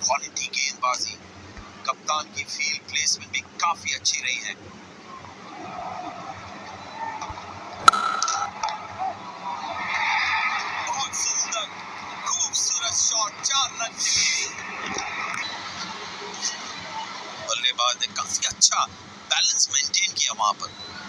Quality गेंदबाजी, कप्तान की फ़ील्ड प्लेसमेंट भी काफ़ी अच्छी रही है। बल्लेबाज ने काफ़ी अच्छा बैलेंस मेंटेन किया वहाँ पर।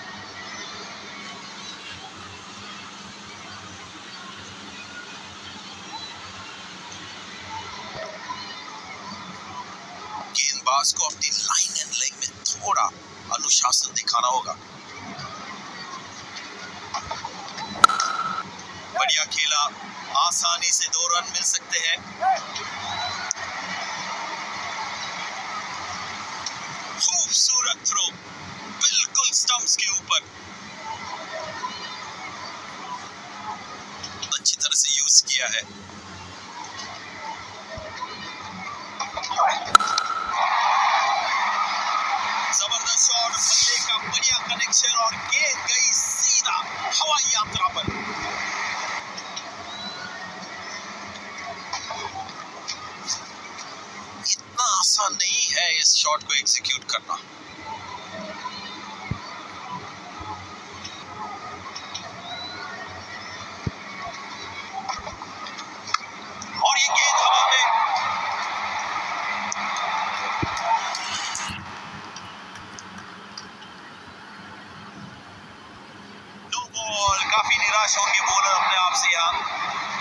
गेंदबाज को अपनी लाइन एंड लेग में थोड़ा अनुशासन दिखाना होगा। बढ़िया खेला। आसानी से दो रन मिल सकते हैं। खूबसूरत थ्रो बिल्कुल स्टंप्स के ऊपर। अच्छी तरह से यूज़ किया है। और गेंद गई सीधा हवाई यात्रा पर इतना आसान नहीं है इस शॉट को एग्जीक्यूट करना और ये गेंद हवा में नो बॉल काफ़ी निराश होंगे